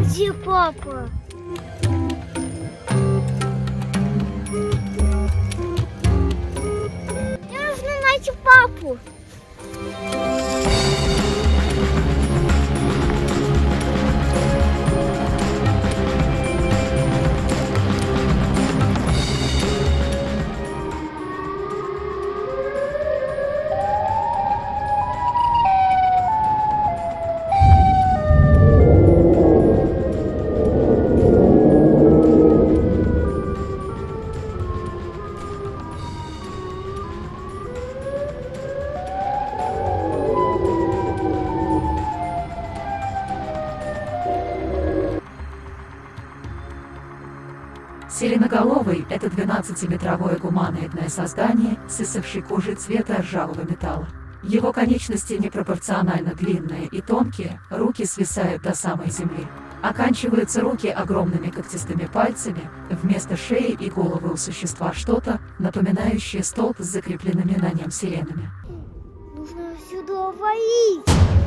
Где папа? Мне нужно найти папу. you. Селеноголовый – это 12-метровое гуманоидное создание с иссохшей кожей цвета ржавого металла. Его конечности непропорционально длинные и тонкие, руки свисают до самой земли. Оканчиваются руки огромными когтистыми пальцами, вместо шеи и головы у существа что-то, напоминающее столб с закрепленными на нем сиренами. Нужно сюда валить.